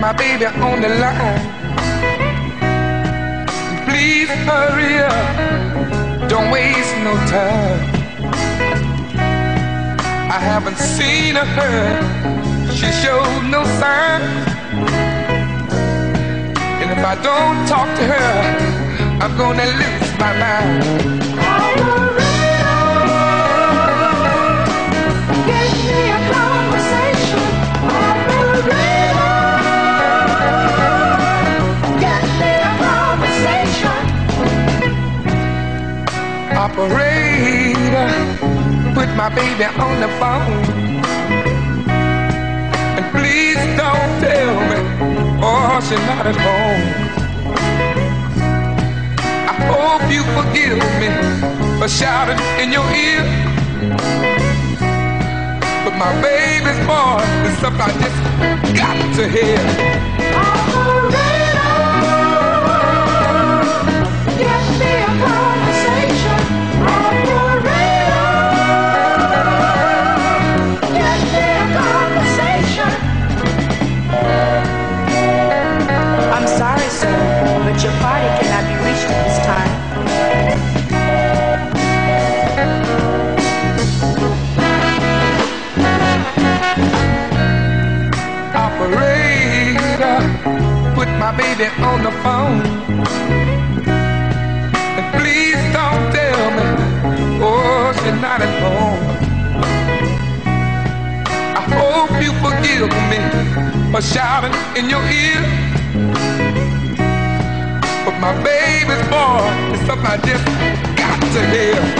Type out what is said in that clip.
my baby on the line. Please hurry up, don't waste no time. I haven't seen her, she showed no sign. And if I don't talk to her, I'm gonna lose my mind. Operator, put my baby on the phone. And please don't tell me, oh, she's not at home. I hope you forgive me for shouting in your ear. But my baby's born is something I just got to hear. Your party cannot be reached at this time. Operator, put my baby on the phone. And please don't tell me, oh, she's not at home. I hope you forgive me for shouting in your ear. My baby's born It's something I just got to hear.